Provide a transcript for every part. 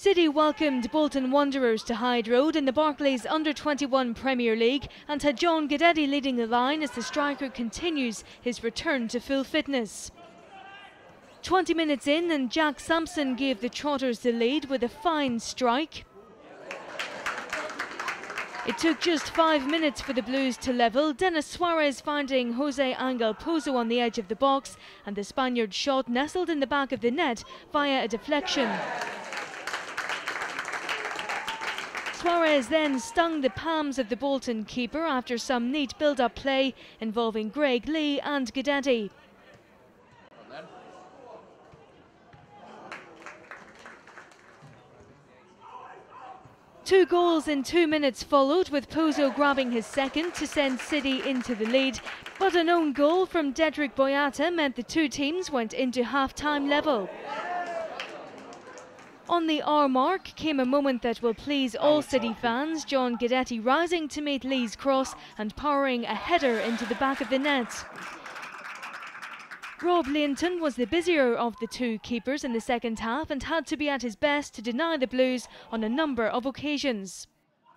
City welcomed Bolton Wanderers to Hyde Road in the Barclays Under 21 Premier League and had John Guidetti leading the line as the striker continues his return to full fitness. 20 minutes in and Jack Sampson gave the Trotters the lead with a fine strike. It took just five minutes for the Blues to level, Denis Suarez finding Jose Angel Pozo on the edge of the box and the Spaniard shot nestled in the back of the net via a deflection. Suarez then stung the palms of the Bolton keeper after some neat build-up play involving Greg Leigh and Guidetti. Two goals in two minutes followed, with Pozo grabbing his second to send City into the lead. But an own goal from Dedryck Boyata meant the two teams went into half-time level. On the hour mark came a moment that will please all City fans. John Guidetti rising to meet Leigh's cross and powering a header into the back of the net. Rob Lainton was the busier of the two keepers in the second half and had to be at his best to deny the Blues on a number of occasions.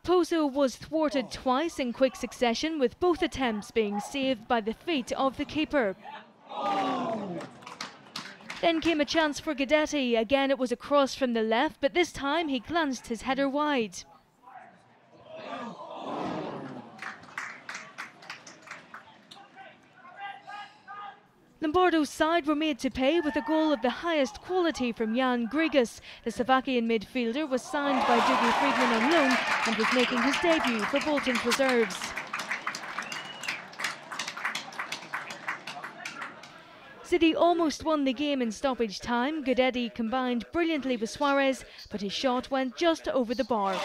Pozo was thwarted twice in quick succession with both attempts being saved by the feet of the keeper. Then came a chance for Guidetti. Again, it was a cross from the left, but this time he glanced his header wide. Lombardo's side were made to pay with a goal of the highest quality from Jan Gregus. The Slovakian midfielder was signed by Dougie Freedman on loan and was making his debut for Bolton's reserves. City almost won the game in stoppage time. Guidetti combined brilliantly with Suarez, but his shot went just over the bar.